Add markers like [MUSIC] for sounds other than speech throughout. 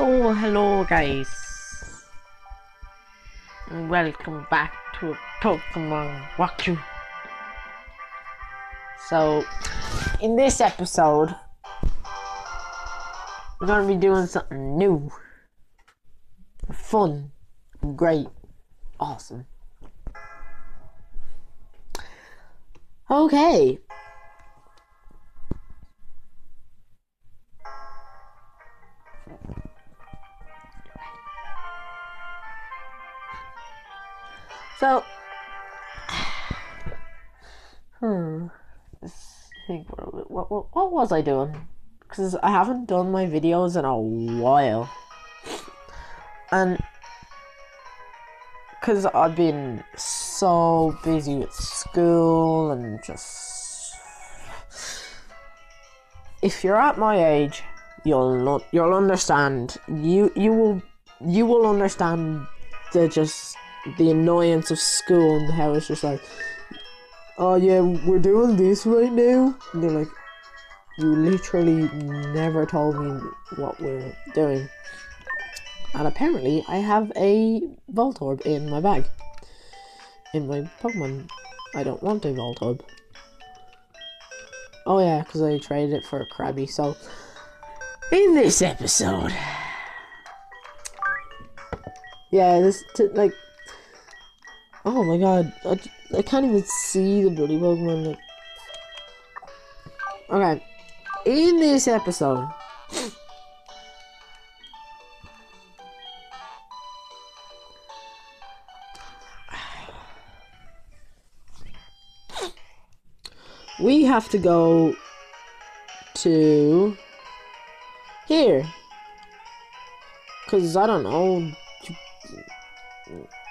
So, hello guys. And welcome back to Pokemon walkthrough. So, in this episode, we're gonna be doing something new, fun, great, awesome. Okay. So, hmm, think what, what, what, was I doing? Because I haven't done my videos in a while. And, because I've been so busy with school and just. If you're at my age, you'll you'll understand. You you will you will understand the just the annoyance of school and how it's just like, oh yeah, we're doing this right now. And they're like, you literally never told me what we're doing. And apparently, I have a Voltorb in my bag. In my Pokemon. I don't want a Voltorb. Oh yeah, because I traded it for a Krabby. So, in this episode, yeah, this like Oh my god, I, I can't even see the bloody Pokemon. Okay, in this episode, we have to go to here. Because I don't know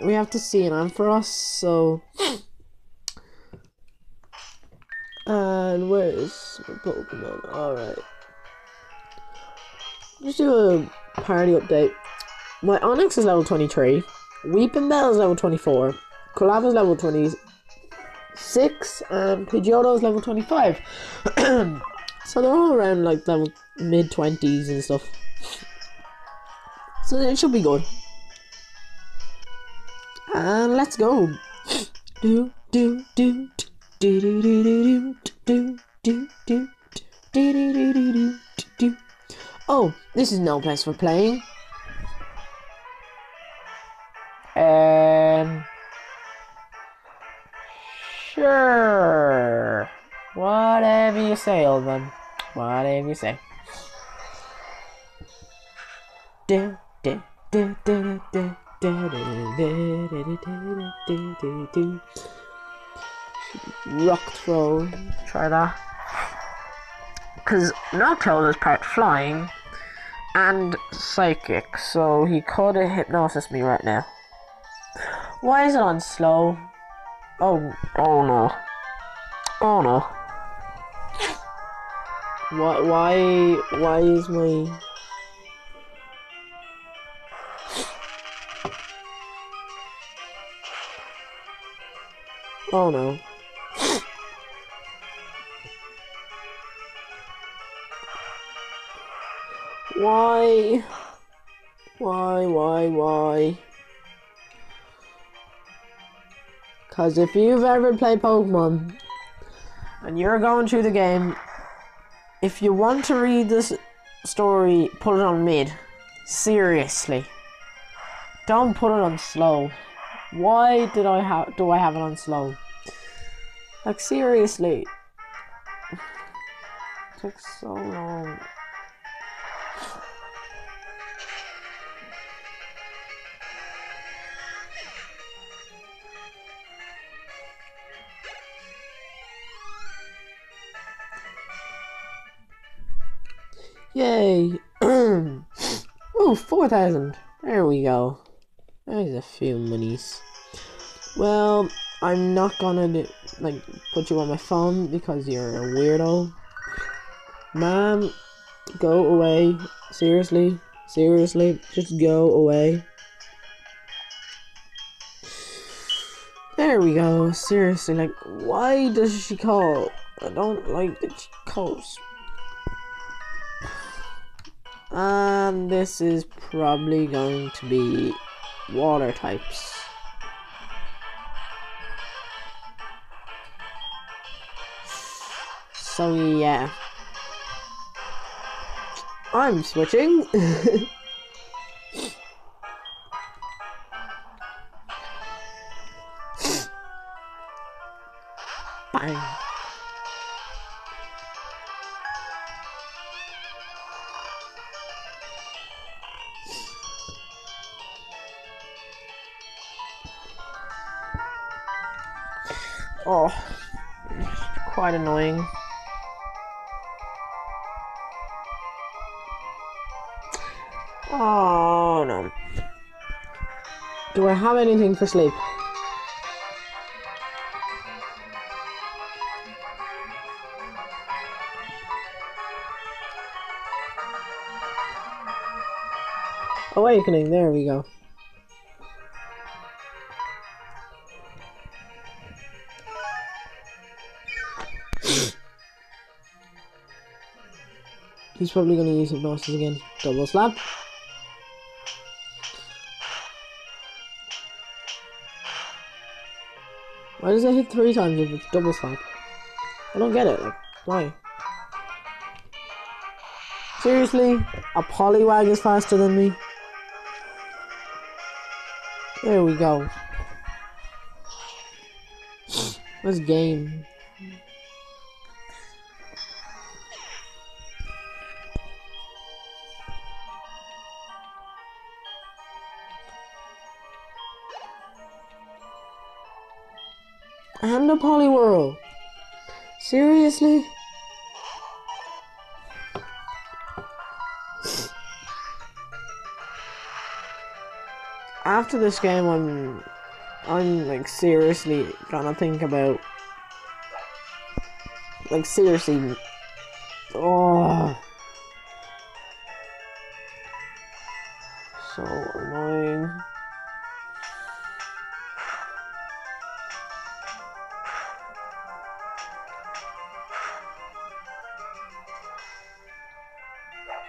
we have to see an Ampharos, so... And where is my Pokemon? Alright. Just do a party update. My Onix is level 23. Weepinbell is level 24. Collab is level 26. And Pidgeotto is level 25. [CLEARS THROAT] so they're all around like level mid 20s and stuff. So it should be good. And let's go. Do do do do do do do do do do do do do do do Oh, this is no place for playing. Um. Sure. Whatever you say, old man. Whatever you say. Do do do do do. Rock throw. Try that. Because Noctowl is part flying and psychic, so he could hypnosis me right now. Why is it on slow? Oh, oh no. Oh no. Why, why, why is my... Oh no. Why? Why, why, why? Because if you've ever played Pokemon and you're going through the game, if you want to read this story, put it on mid. Seriously. Don't put it on slow. Why did I have do I have it on slow? Like seriously. It took so long. Yay! [CLEARS THROAT] oh, 4,000. There we go. There's a few monies. Well, I'm not gonna like put you on my phone because you're a weirdo. Mom, go away. Seriously, seriously, just go away. There we go. Seriously, like, why does she call? I don't like that she calls. And this is probably going to be water types. So yeah. I'm switching. [LAUGHS] quite annoying. Oh no. Do I have anything for sleep? Oh, Awakening, there we go. He's probably gonna use hypnosis again. Double slap. Why does it hit three times if it's double slap? I don't get it. Like, why? Seriously? A Poliwag is faster than me? There we go. Let's game. And a Poliwhirl. Seriously? After this game, I'm, I'm like seriously gonna think about, like seriously, oh,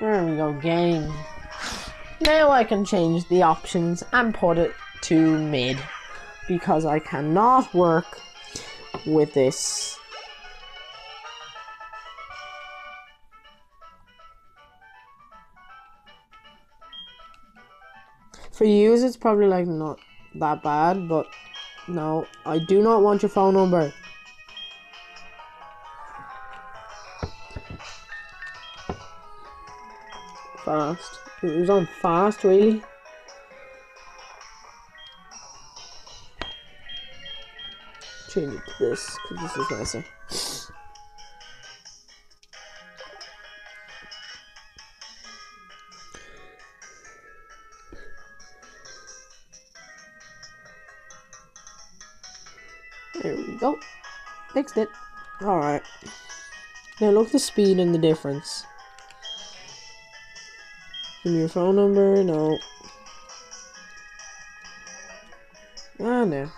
There we go, game. Now I can change the options and put it to mid because I cannot work with this. For you, it's probably like not that bad, but no, I do not want your phone number. Fast. It was on fast, really. Change it to this, because this is nicer. There we go. Fixed it. Alright. Now look at the speed and the difference. Give me your phone number. No. Ah, no.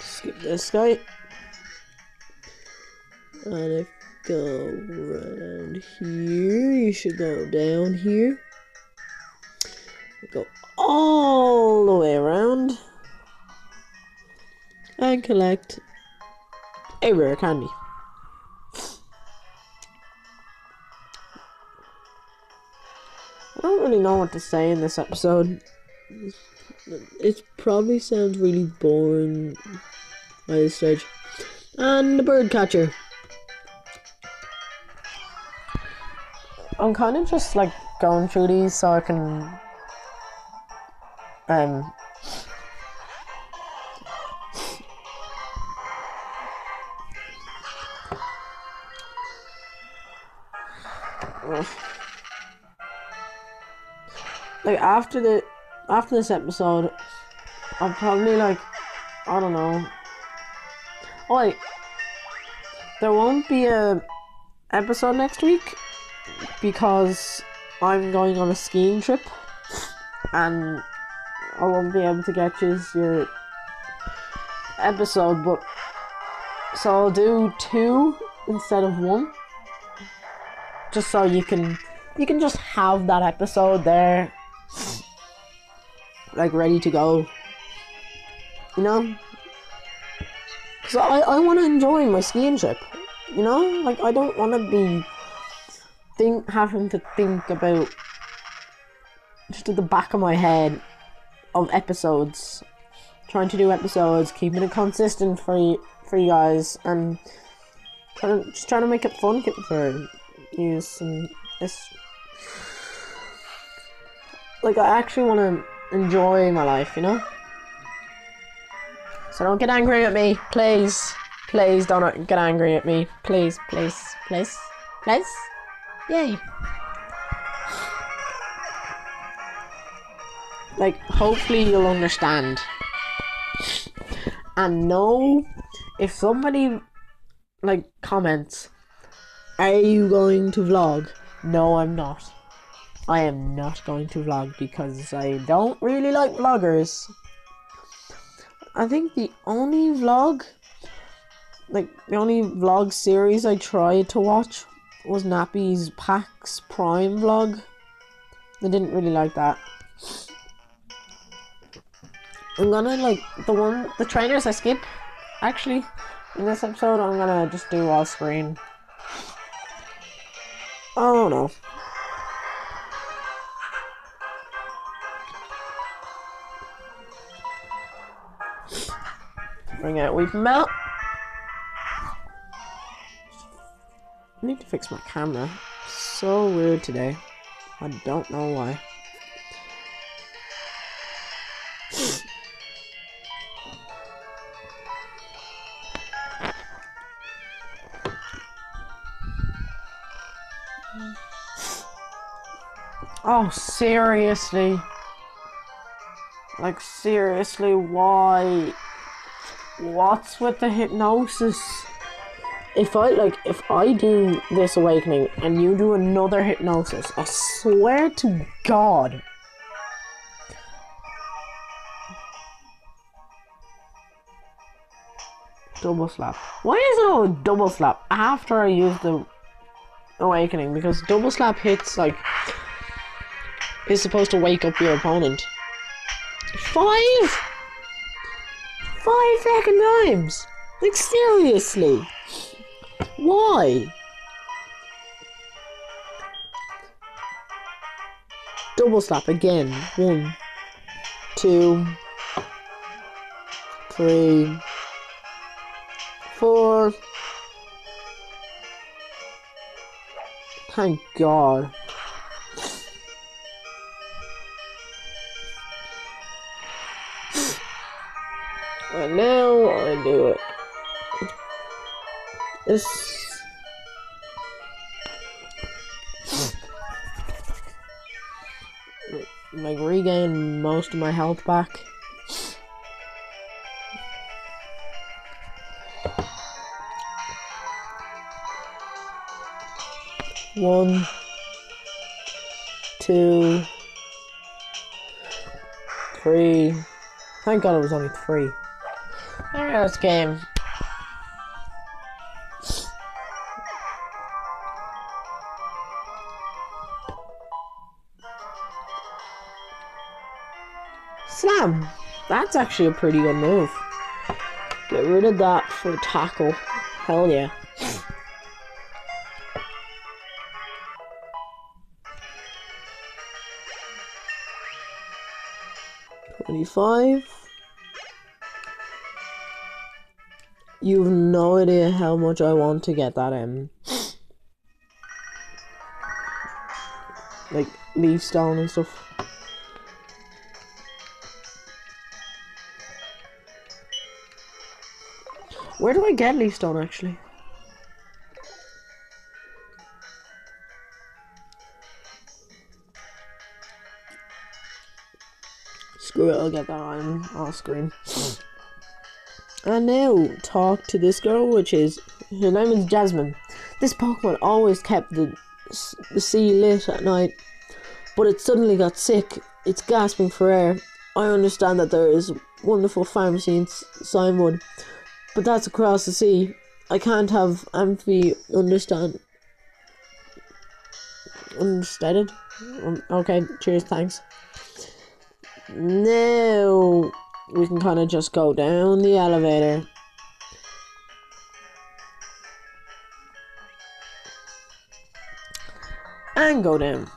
Skip this guy. And if go around here, you should go down here. Go all the way around. And collect a rare candy. I don't really know what to say in this episode. It probably sounds really boring by this stage. And the bird catcher. I'm kind of just like going through these so I can um Mm. like after the after this episode I'm probably like I don't know. Oh wait there won't be a episode next week because I'm going on a skiing trip and I won't be able to get you your episode, but so I'll do two instead of one, just so you can you can just have that episode there, like ready to go. You know, because I I want to enjoy my skiing trip. You know, like I don't want to be think having to think about just at the back of my head of episodes, trying to do episodes, keeping it consistent for you, for you guys, and trying to, just trying to make it fun for you. And it's like I actually want to enjoy my life, you know. So don't get angry at me, please. Please don't get angry at me. Please, please, please, please. Yay. Like, hopefully you'll understand. And know if somebody, like, comments, Are you going to vlog? No, I'm not. I am not going to vlog because I don't really like vloggers. I think the only vlog, like, the only vlog series I tried to watch was Nappy's PAX Prime vlog. I didn't really like that. I'm gonna like the one the trainers I skip actually in this episode I'm gonna just do all screen. Oh no. Bring out Weepinbell. I need to fix my camera. So weird today. I don't know why. Seriously? Like, seriously, why? What's with the hypnosis? If I, like, if I do this awakening and you do another hypnosis, I swear to God. Double slap. Why is it a double slap after I use the awakening? Because double slap hits, like, is supposed to wake up your opponent. Five? Five second times? Like, seriously? Why? Double slap again. One, two, three, four. Thank God. And now I do it. This. Like regain most of my health back. One, two, three. Thank God it was only three. Let's game. Slam! That's actually a pretty good move. Get rid of that for tackle. Hell yeah. Twenty-five. You have no idea how much I want to get that um like leaf stone and stuff. Where do I get leaf stone actually? Screw it, I'll get that on off screen. And now talk to this girl, which is her name is Jasmine. This Pokemon always kept the the sea lit at night, but it suddenly got sick. It's gasping for air. I understand that there is wonderful pharmacy in Cianwood, but that's across the sea. I can't have Amphy understand. Understated? Um, okay, cheers, thanks. Now we can kind of just go down the elevator. And go down.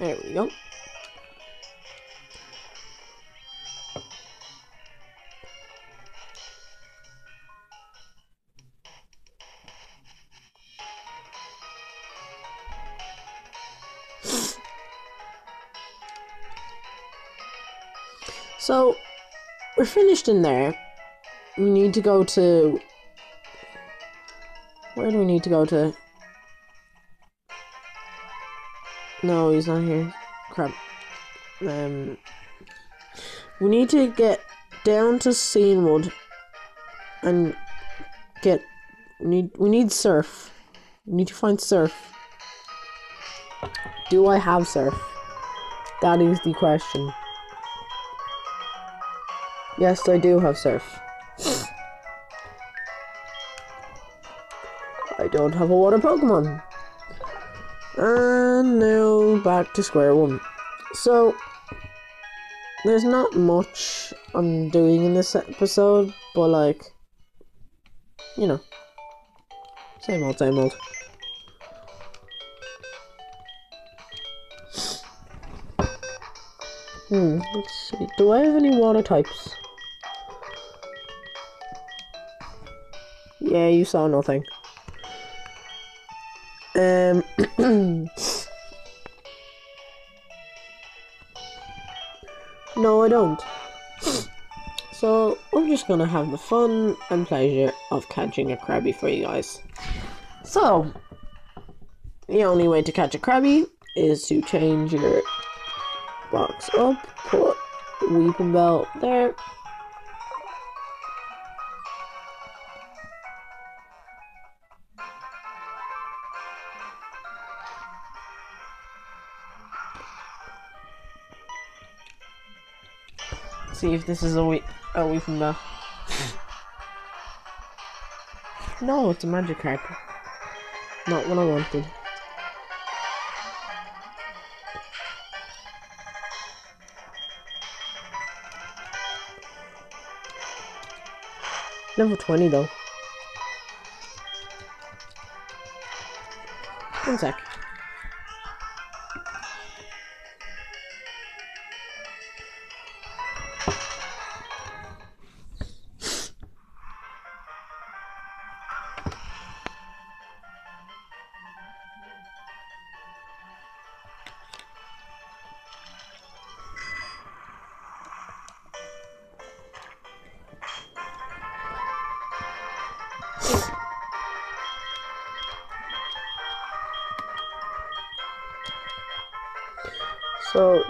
There we go. We're finished in there. We need to go to... Where do we need to go to? No, he's not here. Crap. Um, we need to get down to Cianwood and get. We need we need surf. We need to find surf. Do I have surf? That is the question. Yes, I do have surf. I don't have a water Pokemon. And now back to square one. So, there's not much I'm doing in this episode, but like, you know, same old, same old. Hmm, let's see. Do I have any water types? Yeah, you saw nothing. Um. [CLEARS THROAT] no, I don't. So, I'm just gonna have the fun and pleasure of catching a Krabby for you guys. So, the only way to catch a Krabby is to change your box up, put the Weepinbell there, see if this is a way away from the. no, it's a Magikarp. Not what I wanted. Level 20 though. One sec.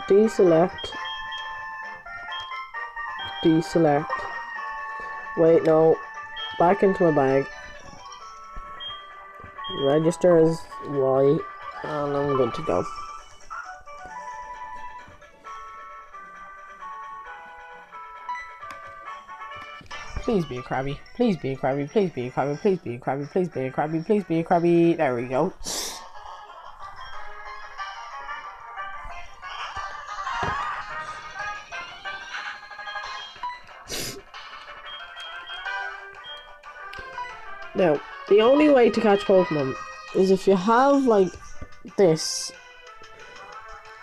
Deselect, deselect. Wait, no, back into my bag. Register as Y, and I'm good to go. Please be a Krabby. Please be a Krabby. Please be a Krabby. Please be a Krabby. Please be a Krabby. Please be a Krabby. There we go. Now, the only way to catch Pokemon is if you have, like, this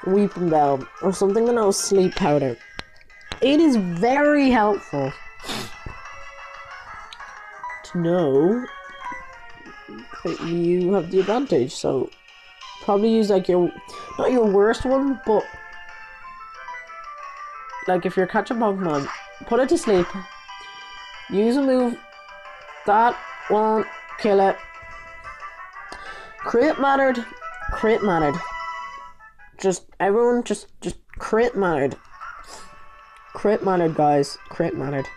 Weepinbell or something that knows Sleep Powder. It is very helpful to know that you have the advantage, so probably use, like, your, not your worst one, but, like, if you're catching Pokemon, put it to sleep, use a move that won't kill it. Crit mattered. Crit mattered. Just everyone just just crit mattered. Crit mattered guys. Crit mattered.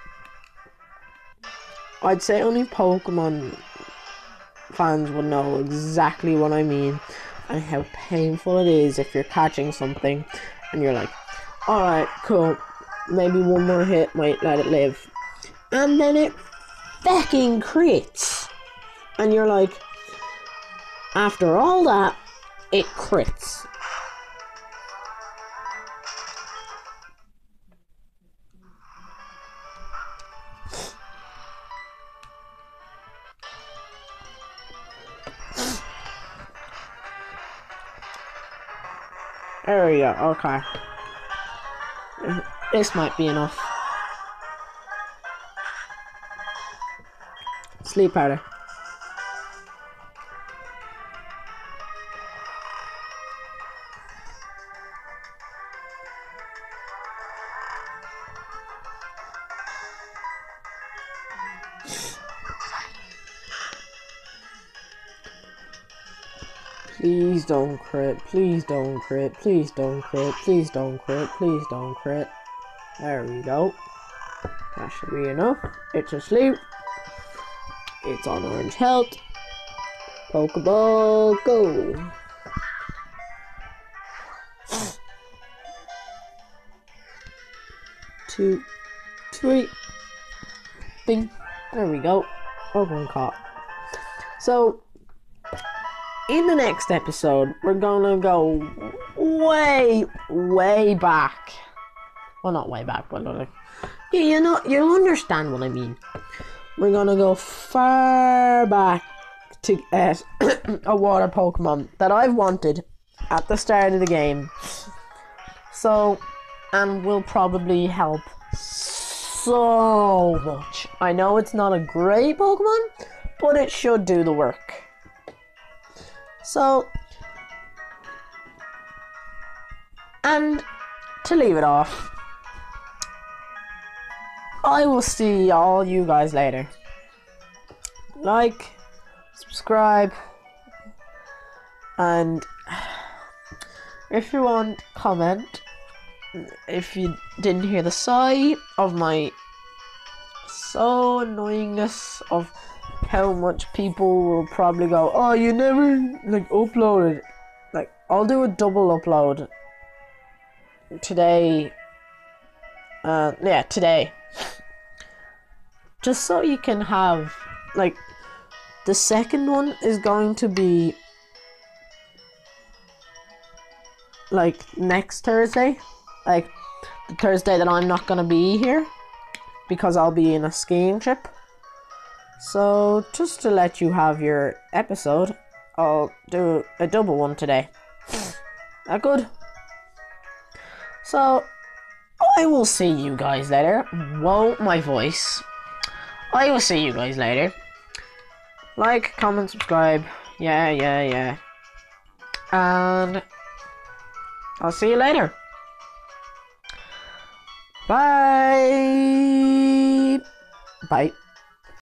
I'd say only Pokemon fans would know exactly what I mean and how painful it is if you're catching something and you're like, alright, cool, maybe one more hit might let it live. And then it fucking crits. And you're like, after all that, it crits. There we go, okay. This might be enough. Sleep powder. Please don't crit, please don't crit, please don't crit, please don't crit, please don't crit. There we go. That should be enough. It's asleep. It's on orange health. Pokeball, go! Two, three. Bing. There we go. Pokemon caught. So, in the next episode, we're gonna go way, way back. Well, not way back, but like, you know, you'll understand what I mean. We're gonna go far back to get [CLEARS THROAT] a water Pokemon that I've wanted at the start of the game. So, and will probably help so much. I know it's not a great Pokemon, but it should do the work. So, and to leave it off, I will see all you guys later. Like, subscribe, and if you want, comment. If you didn't hear the sigh of my so annoyingness of how much people will probably go, oh, you never like uploaded. Like, I'll do a double upload today. Uh, yeah, today. Just so you can have like the second one is going to be like next Thursday, like the Thursday that I'm not gonna be here because I'll be in a skiing trip. So, just to let you have your episode, I'll do a double one today. That good? So, Oh, I will see you guys later. Whoa, my voice. I will see you guys later. Like, comment, subscribe. Yeah, yeah, yeah. And I'll see you later. Bye. Bye.